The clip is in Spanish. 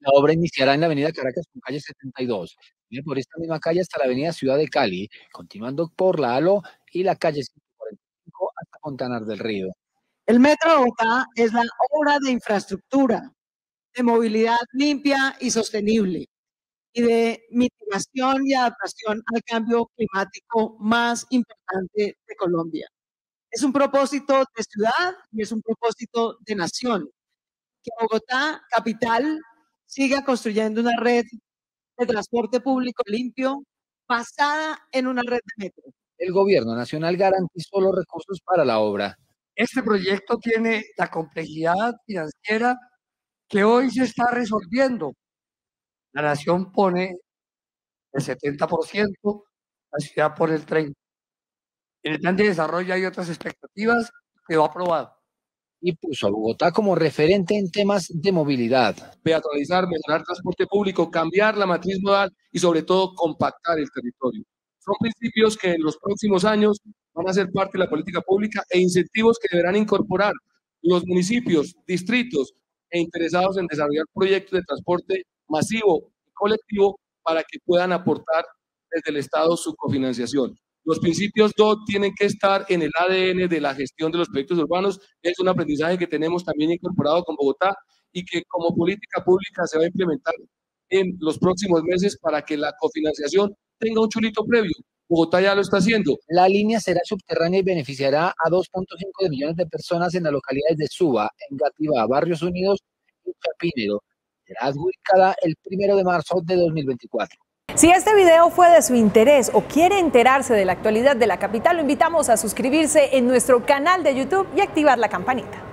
La obra iniciará en la avenida Caracas con calle 72, viene por esta misma calle hasta la avenida Ciudad de Cali, continuando por la ALO y la calle 145 hasta Fontanar del Río. El Metro Bogotá es la obra de infraestructura, de movilidad limpia y sostenible y de mitigación y adaptación al cambio climático más importante de Colombia. Es un propósito de ciudad y es un propósito de nación. Que Bogotá, capital, siga construyendo una red de transporte público limpio basada en una red de metro. El gobierno nacional garantizó los recursos para la obra. Este proyecto tiene la complejidad financiera que hoy se está resolviendo. La nación pone el 70%, la ciudad pone el 30%. En el plan de desarrollo hay otras expectativas que va aprobado. Y puso a Bogotá como referente en temas de movilidad. Peatonalizar, mejorar transporte público, cambiar la matriz modal y sobre todo compactar el territorio. Son principios que en los próximos años van a ser parte de la política pública e incentivos que deberán incorporar los municipios, distritos e interesados en desarrollar proyectos de transporte masivo y colectivo para que puedan aportar desde el Estado su cofinanciación. Los principios DOT tienen que estar en el ADN de la gestión de los proyectos urbanos. Es un aprendizaje que tenemos también incorporado con Bogotá y que como política pública se va a implementar en los próximos meses para que la cofinanciación tenga un chulito previo. Bogotá ya lo está haciendo. La línea será subterránea y beneficiará a 2.5 millones de personas en las localidades de Suba, Engativá, Barrios Unidos y Chapinero. Será adjudicada el primero de marzo de 2024. Si este video fue de su interés o quiere enterarse de la actualidad de la capital, lo invitamos a suscribirse en nuestro canal de YouTube y activar la campanita.